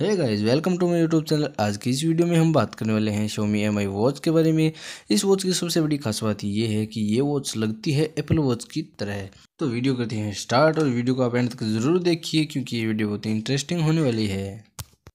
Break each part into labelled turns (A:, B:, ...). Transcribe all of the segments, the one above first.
A: Hi guys welcome to my YouTube channel आज की इस वीडियो में हम बात करने वाले हैं शोमी एम आई वॉच के बारे में। इस वॉच की सबसे बड़ी खास बात ये है कि ये वॉच लगती है एप्पल वॉच की तरह। तो वीडियो करते हैं स्टार्ट और वीडियो को आप एंड तक ज़रूर देखिए क्योंकि ये वीडियो बहुत इंटरेस्टिंग होने वाली है।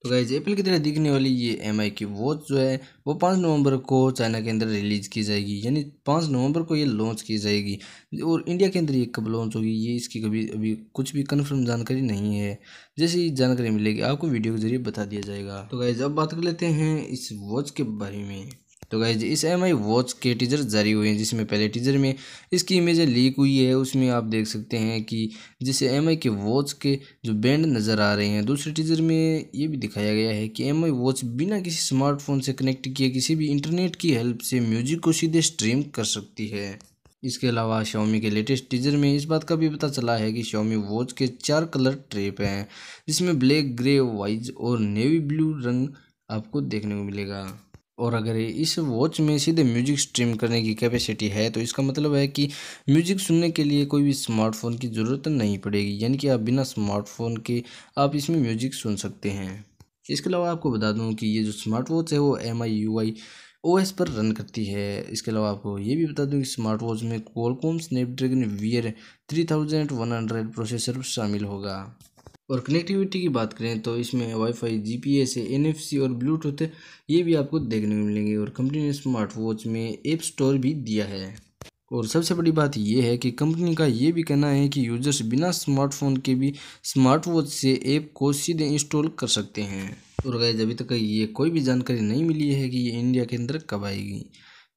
A: तो गाइज़ एप्पल की तरह दिखने वाली ये एम आई की वॉच जो है, वो पाँच नवंबर को चाइना के अंदर रिलीज़ की जाएगी। यानी पाँच नवंबर को ये लॉन्च की जाएगी। और इंडिया के अंदर ये कब लॉन्च होगी, ये इसकी कभी, अभी कुछ भी कन्फर्म जानकारी नहीं है। जैसे ही जानकारी मिलेगी, आपको वीडियो के ज़रिए बता दिया जाएगा। तो गाइज़ अब बात कर लेते हैं इस वॉच के बारे में। तो गाइज़ इस एम आई वॉच के टीजर जारी हुए हैं, जिसमें पहले टीजर में इसकी इमेज लीक हुई है, उसमें आप देख सकते हैं कि जिसे एम आई के वॉच के जो बैंड नज़र आ रहे हैं, दूसरे टीजर में ये भी दिखाया गया है कि एम आई वॉच बिना किसी स्मार्टफ़ोन से कनेक्ट किए, किसी भी इंटरनेट की हेल्प से म्यूज़िक को सीधे स्ट्रीम कर सकती है। इसके अलावा Xiaomi के लेटेस्ट टीजर में इस बात का भी पता चला है कि Xiaomi वॉच के चार कलर ट्रेप हैं, जिसमें ब्लैक ग्रे वाइज और नेवी ब्लू रंग आपको देखने को मिलेगा। और अगर इस वॉच में सीधे म्यूज़िक स्ट्रीम करने की कैपेसिटी है तो इसका मतलब है कि म्यूज़िक सुनने के लिए कोई भी स्मार्टफ़ोन की ज़रूरत नहीं पड़ेगी। यानी कि आप बिना स्मार्टफ़ोन के आप इसमें म्यूज़िक सुन सकते हैं। इसके अलावा आपको बता दूँ कि ये जो स्मार्ट वॉच है, वो M I U I O S पर रन करती है। इसके अलावा आपको ये भी बता दूँ कि स्मार्ट वॉच में Qualcomm Snapdragon Wear three thousand one hundred processor शामिल होगा। और कनेक्टिविटी की बात करें तो इसमें वाईफाई जीपीएस एनएफसी और ब्लूटूथ ये भी आपको देखने को मिलेंगे और कंपनी ने स्मार्ट वॉच में ऐप स्टोर भी दिया है। और सबसे बड़ी बात यह है कि कंपनी का ये भी कहना है कि यूज़र्स बिना स्मार्टफ़ोन के भी स्मार्ट वॉच से ऐप को सीधे इंस्टॉल कर सकते हैं। और गैज अभी तक ये कोई भी जानकारी नहीं मिली है कि ये इंडिया के अंदर कब आएगी।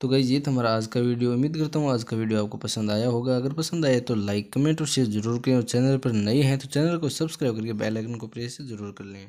A: तो गई ये था हमारा आज का वीडियो उम्मीद करता हूँ आज का वीडियो आपको पसंद आया होगा। अगर पसंद आए तो लाइक कमेंट और शेयर ज़रूर करें। और चैनल पर नए हैं तो चैनल को सब्सक्राइब करके बेल आइकन को प्रेस ज़रूर कर लें।